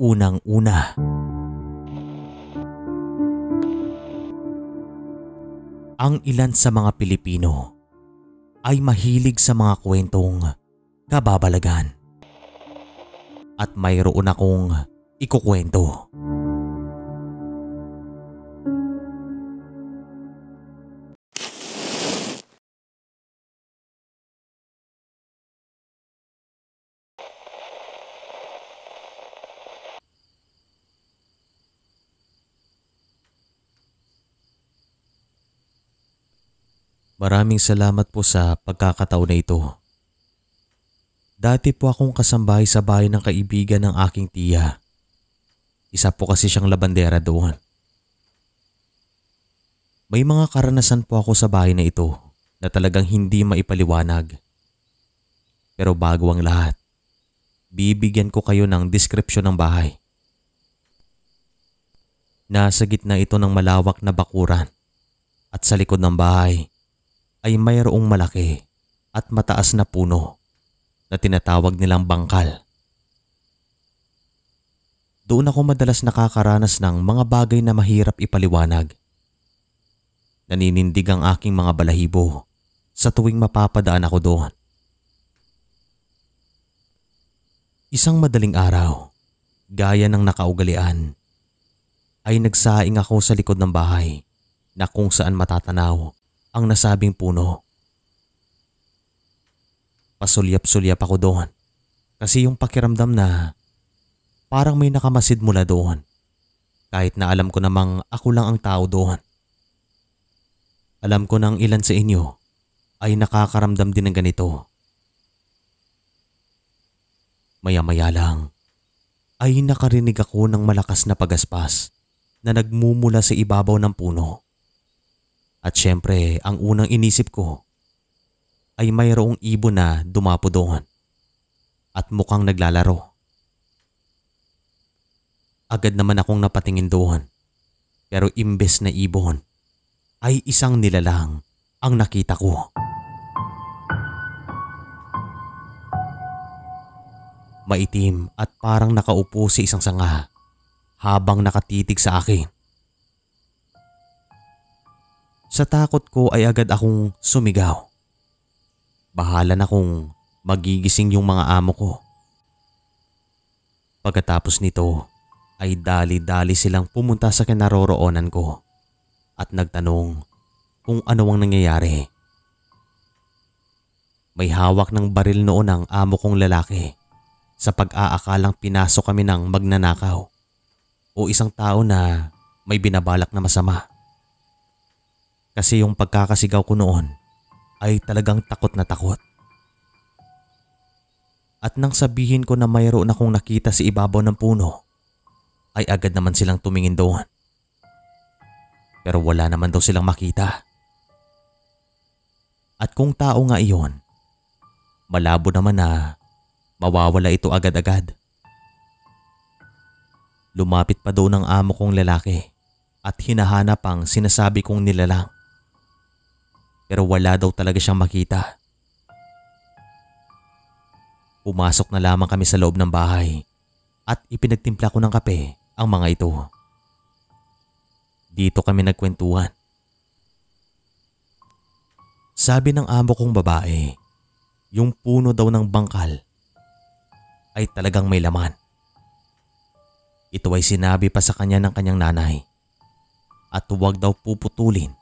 Unang-una. Ang ilan sa mga Pilipino ay mahilig sa mga kwentong kababalagan. At mayroon akong ikukwento. Maraming salamat po sa pagkakataon na ito. Dati po akong kasambahay sa bahay ng kaibigan ng aking tiya. Isa po kasi siyang labandera doon. May mga karanasan po ako sa bahay na ito na talagang hindi maipaliwanag. Pero bago ang lahat, bibigyan ko kayo ng deskripsyon ng bahay. Nasa gitna ito ng malawak na bakuran at sa likod ng bahay ay mayroong malaki at mataas na puno na tinatawag nilang bangkal. Doon ako madalas nakakaranas ng mga bagay na mahirap ipaliwanag. Naninindig ang aking mga balahibo sa tuwing mapapadaan ako doon. Isang madaling araw, gaya ng nakaugalian, ay nagsaing ako sa likod ng bahay na kung saan matatanaw ang nasabing puno. Pasulyap-sulyap ako doon kasi yung pakiramdam na parang may nakamasid mula doon kahit na alam ko namang ako lang ang tao doon. Alam ko nang ilan sa inyo ay nakakaramdam din ng ganito. Maya-maya lang ay nakarinig ako ng malakas na pagaspas na nagmumula sa ibabaw ng puno. At syempre, ang unang inisip ko ay mayroong ibon na dumapo doon at mukhang naglalaro. Agad naman akong napatingin doon pero imbes na ibon ay isang nilalang ang nakita ko. Maitim at parang nakaupo sa isang sanga habang nakatitig sa akin. Sa takot ko ay agad akong sumigaw. Bahala na kung magigising yung mga amo ko. Pagkatapos nito ay dali-dali silang pumunta sa kinaroroonan ko at nagtanong kung ano ang nangyayari. May hawak ng baril noon ang amo kong lalaki sa pag-aakalang pinasok kami ng magnanakaw o isang tao na may binabalak na masama. Kasi yung pagkakasigaw ko noon ay talagang takot na takot. At nang sabihin ko na mayroon akong nakita sa ibabaw ng puno, ay agad naman silang tumingin doon. Pero wala naman daw silang makita. At kung tao nga iyon, malabo naman na mawawala ito agad-agad. Lumapit pa doon ang amo kong lalaki at hinahanap ang sinasabi kong nilalang pero wala daw talaga siyang makita. Pumasok na lamang kami sa loob ng bahay at ipinagtimpla ko ng kape ang mga ito. Dito kami nagkwentuhan. Sabi ng amo kong babae, yung puno daw ng bangkal ay talagang may laman. Ito ay sinabi pa sa kanya ng kanyang nanay at huwag daw puputulin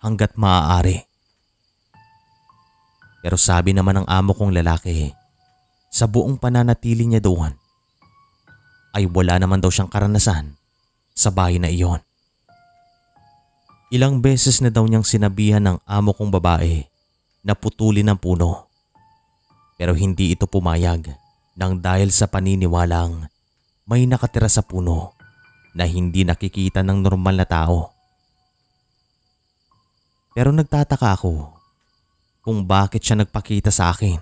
hanggat maaari. Pero sabi naman ng amo kong lalaki, sa buong pananatili niya doon, ay wala naman daw siyang karanasan sa bahay na iyon. Ilang beses na daw niyang sinabihan ng amo kong babae na putulin ang puno. Pero hindi ito pumayag nang dahil sa paniniwalang may nakatira sa puno na hindi nakikita ng normal na tao. Pero nagtataka ako kung bakit siya nagpakita sa akin.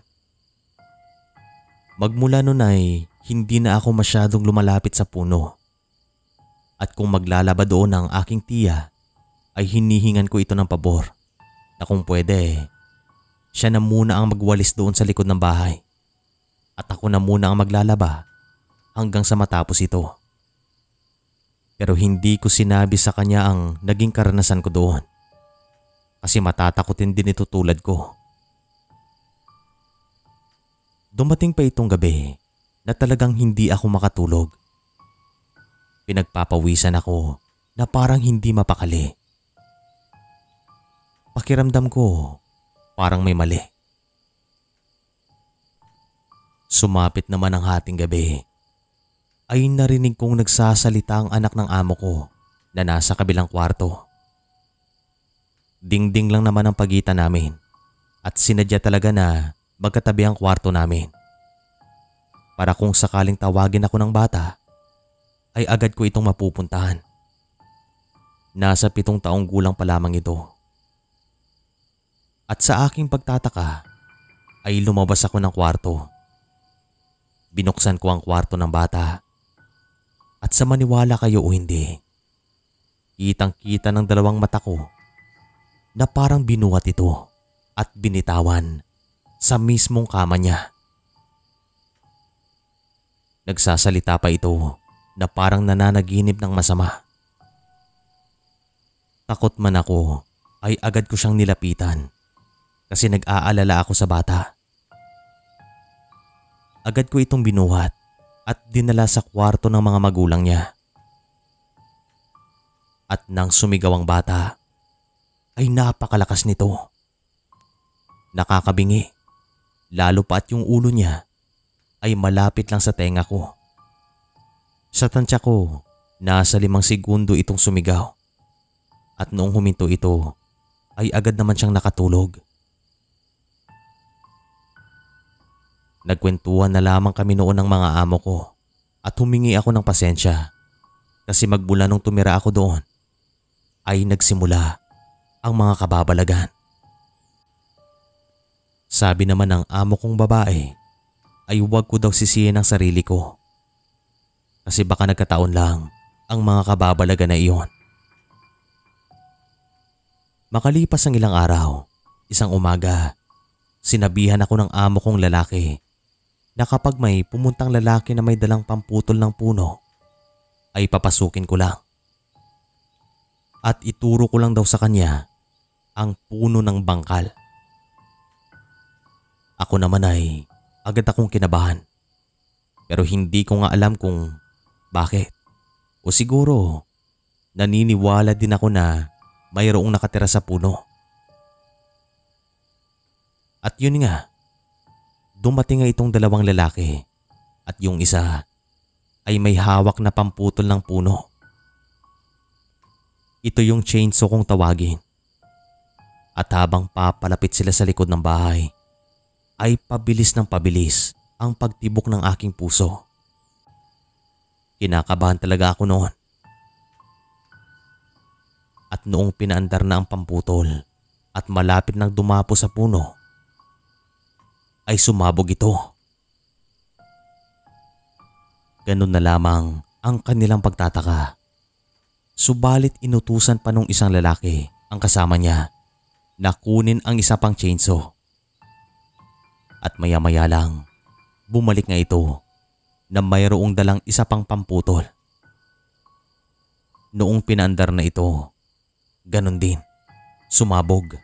Magmula noon ay hindi na ako masyadong lumalapit sa puno. At kung maglalaba doon ang aking tiya ay hinihingan ko ito ng pabor na kung pwede siya na muna ang magwalis doon sa likod ng bahay at ako na muna ang maglalaba hanggang sa matapos ito. Pero hindi ko sinabi sa kanya ang naging karanasan ko doon. Kasi matatakotin din ito tulad ko. Dumating pa itong gabi na talagang hindi ako makatulog. Pinagpapawisan ako na parang hindi mapakali. Pakiramdam ko parang may mali. Sumapit naman ang hating gabi ay narinig kong nagsasalita ang anak ng amo ko na nasa kabilang kwarto. Dingding lang naman ang pagitan namin at sinadya talaga na magkatabi ang kwarto namin. Para kung sakaling tawagin ako ng bata, ay agad ko itong mapupuntahan. Nasa pitong taong gulang pa lamang ito. At sa aking pagtataka ay lumabas ako ng kwarto. Binuksan ko ang kwarto ng bata at sa maniwala kayo o hindi, kitang kita ng dalawang mata ko na parang binuhat ito at binitawan sa mismong kama niya. Nagsasalita pa ito na parang nananaginip ng masama. Takot man ako ay agad ko siyang nilapitan kasi nag-aalala ako sa bata. Agad ko itong binuhat at dinala sa kwarto ng mga magulang niya. At nang sumigaw ang bata, ay napakalakas nito. Nakakabingi, lalo pa at yung ulo niya ay malapit lang sa tenga ko. Sa tansya ko, nasa limang segundo itong sumigaw. At noong huminto ito, ay agad naman siyang nakatulog. Nagkwentuhan na lamang kami noon ng mga amo ko at humingi ako ng pasensya kasi magmula nung tumira ako doon ay nagsimula ang mga kababalagan. Sabi naman ng amo kong babae ay huwag ko daw sisihin ang sarili ko kasi baka nagkataon lang ang mga kababalagan na iyon. Makalipas ang ilang araw, isang umaga, sinabihan ako ng amo kong lalaki na kapag may pumuntang lalaki na may dalang pamputol ng puno, ay papasukin ko lang. At ituro ko lang daw sa kanya ang puno ng bangkal. Ako naman ay agad akong kinabahan. Pero hindi ko nga alam kung bakit. O siguro naniniwala din ako na mayroong nakatira sa puno. At yun nga, dumating nga itong dalawang lalaki at yung isa ay may hawak na pamputol ng puno. Ito yung chainsaw kong tawagin. At habang papalapit sila sa likod ng bahay, ay pabilis ng pabilis ang pagtibok ng aking puso. Kinakabahan talaga ako noon. At noong pinaandar na ang pamputol at malapit nang dumapo sa puno, ay sumabog ito. Ganun na lamang ang kanilang pagtataka. Subalit inutusan pa nung isang lalaki ang kasama niya na kunin ang isa pang chainsaw. At maya maya lang, bumalik nga ito na mayroong dalang isa pang pamputol. Noong pinaandar na ito, ganun din, sumabog.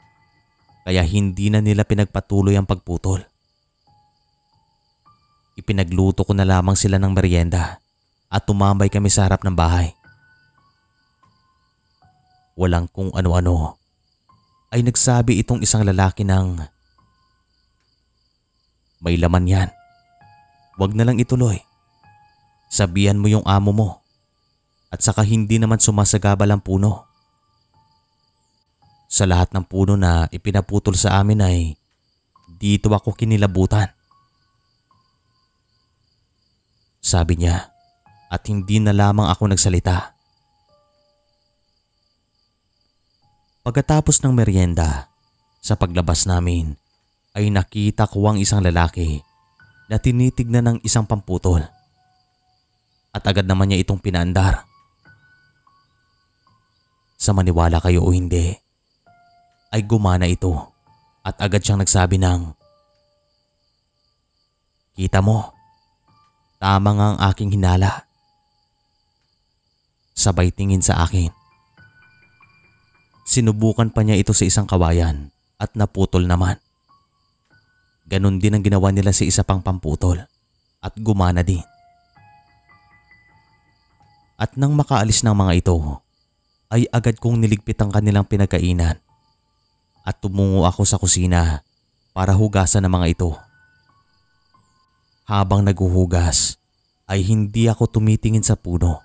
Kaya hindi na nila pinagpatuloy ang pagputol. Ipinagluto ko na lamang sila ng merienda at tumambay kami sa harap ng bahay. Walang kung ano-ano ay nagsabi itong isang lalaki ng May laman yan. Huwag na lang ituloy. Sabihan mo yung amo mo at saka hindi naman sumasagabal ang puno. Sa lahat ng puno na ipinaputol sa amin ay dito ako kinilabutan. Sabi niya at hindi na lamang ako nagsalita. Pagkatapos ng merienda, sa paglabas namin ay nakita ko ang isang lalaki na tinitignan ng isang pamputol. At agad naman niya itong pinaandar. Sa maniwala kayo o hindi, ay gumana ito at agad siyang nagsabi ng Kita mo, Tama nga ang aking hinala. Sabay tingin sa akin. Sinubukan pa niya ito sa isang kawayan at naputol naman. Ganon din ang ginawa nila sa isa pang pamputol at gumana din. At nang makaalis ng mga ito, ay agad kong niligpit ang kanilang pinagkainan at tumungo ako sa kusina para hugasan ang mga ito. Habang naghuhugas ay hindi ako tumitingin sa puno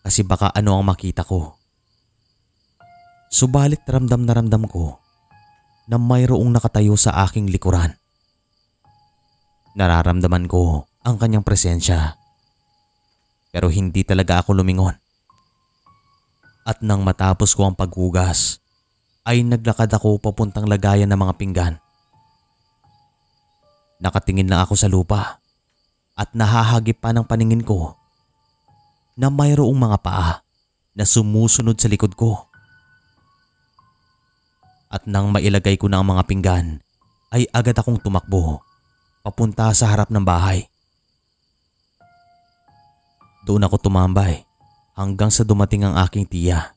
kasi baka ano ang makita ko. Subalit ramdam na ramdam ko na mayroong nakatayo sa aking likuran. Nararamdaman ko ang kanyang presensya pero hindi talaga ako lumingon. At nang matapos ko ang paghugas ay naglakad ako papuntang lagayan ng mga pinggan. Nakatingin lang ako sa lupa at nahahagip pa ng paningin ko na mayroong mga paa na sumusunod sa likod ko. At nang mailagay ko na ang mga pinggan ay agad akong tumakbo papunta sa harap ng bahay. Doon ako tumambay hanggang sa dumating ang aking tiya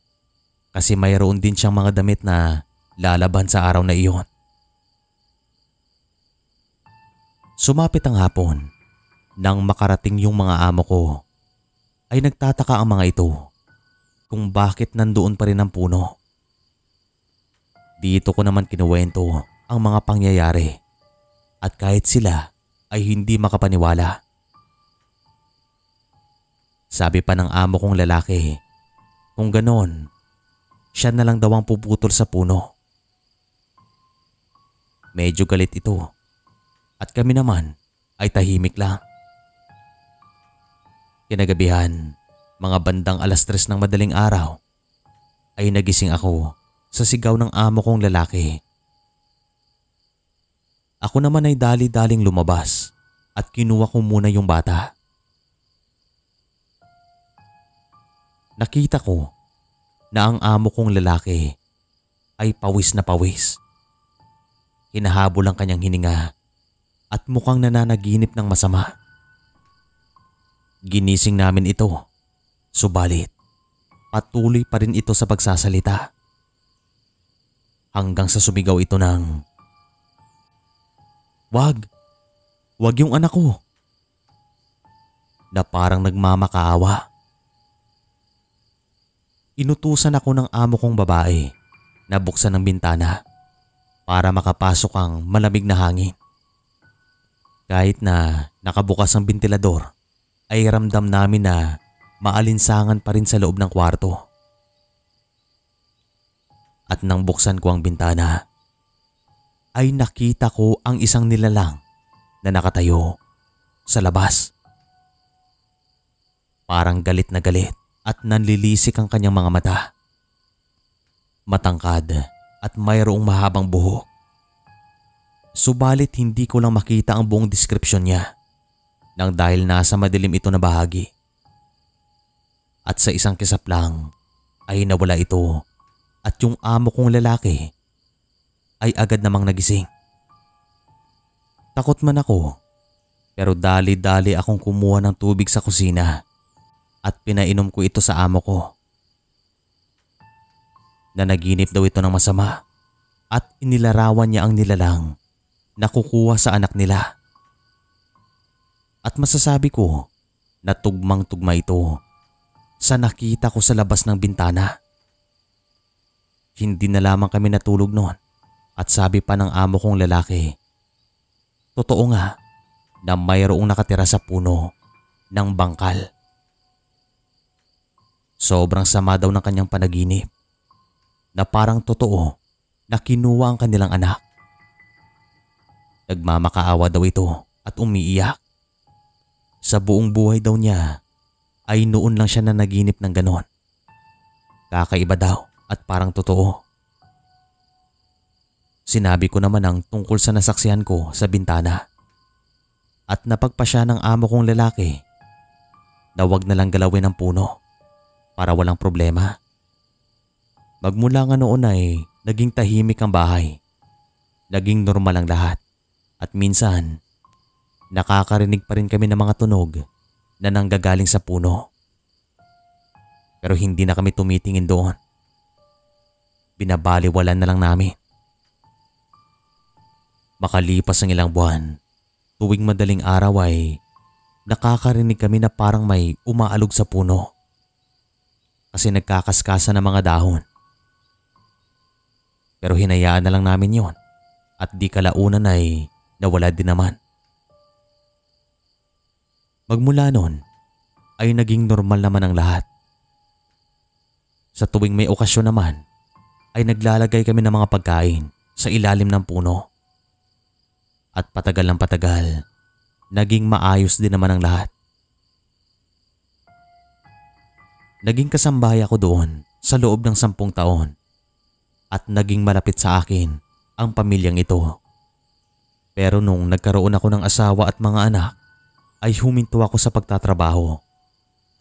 kasi mayroon din siyang mga damit na lalaban sa araw na iyon. Sumapit ang hapon nang makarating yung mga amo ko ay nagtataka ang mga ito kung bakit nandoon pa rin ang puno. Dito ko naman kinuwento ang mga pangyayari at kahit sila ay hindi makapaniwala. Sabi pa ng amo kong lalaki, kung ganon, siya na lang daw ang puputol sa puno. Medyo galit ito at kami naman ay tahimik lang. Kinagabihan, mga bandang alas tres ng madaling araw, ay nagising ako sa sigaw ng amo kong lalaki. Ako naman ay dali-daling lumabas at kinuha ko muna yung bata. Nakita ko na ang amo kong lalaki ay pawis na pawis. Hinahabol ang kanyang hininga at mukhang nananaginip ng masama. Ginising namin ito, subalit patuloy pa rin ito sa pagsasalita hanggang sa sumigaw ito ng Wag! Wag yung anak ko! Na parang nagmamakaawa. Inutusan ako ng amo kong babae na buksan ang bintana para makapasok ang malamig na hangin. Kahit na nakabukas ang bentilador ay ramdam namin na maalinsangan pa rin sa loob ng kwarto at nang buksan ko ang bintana ay nakita ko ang isang nilalang na nakatayo sa labas. Parang galit na galit at nanlilisik ang kanyang mga mata. Matangkad at mayroong mahabang buhok. Subalit hindi ko lang makita ang buong deskripsyon niya nang dahil nasa madilim ito na bahagi. At sa isang kisap lang ay nawala ito at yung amo kong lalaki ay agad namang nagising. Takot man ako pero dali-dali akong kumuha ng tubig sa kusina at pinainom ko ito sa amo ko. Nanaginip daw ito ng masama at inilarawan niya ang nilalang na kukuha sa anak nila. At masasabi ko na tugmang-tugma ito sa nakita ko sa labas ng bintana. Hindi na lamang kami natulog noon at sabi pa ng amo kong lalaki. Totoo nga na mayroong nakatira sa puno ng bangkal. Sobrang sama daw ng kanyang panaginip na parang totoo na kinuha ang kanilang anak. Nagmamakaawa daw ito at umiiyak. Sa buong buhay daw niya ay noon lang siya na naginip ng ganon. Kakaiba daw at parang totoo. Sinabi ko naman ang tungkol sa nasaksihan ko sa bintana. At napagpasya ng amo kong lalaki na wag na lang galawin ang puno para walang problema. Magmula nga noon ay naging tahimik ang bahay. Naging normal ang lahat. At minsan nakakarinig pa rin kami ng mga tunog na nanggagaling sa puno. Pero hindi na kami tumitingin doon. Binabaliwalan na lang namin. Makalipas ang ilang buwan, tuwing madaling araw ay nakakarinig kami na parang may umaalog sa puno. Kasi nagkakaskasa ng mga dahon. Pero hinayaan na lang namin yon at di kalaunan ay nawala din naman. Magmula noon ay naging normal naman ang lahat. Sa tuwing may okasyon naman ay naglalagay kami ng mga pagkain sa ilalim ng puno. At patagal ng patagal, naging maayos din naman ang lahat. Naging kasambahay ako doon sa loob ng sampung taon at naging malapit sa akin ang pamilyang ito. Pero nung nagkaroon ako ng asawa at mga anak, ay huminto ako sa pagtatrabaho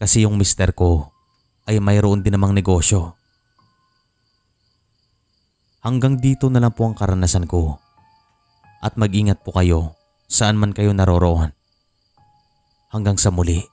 kasi yung mister ko ay mayroon din namang negosyo. Hanggang dito na lang po ang karanasan ko at mag-ingat po kayo saan man kayo naroroon. Hanggang sa muli.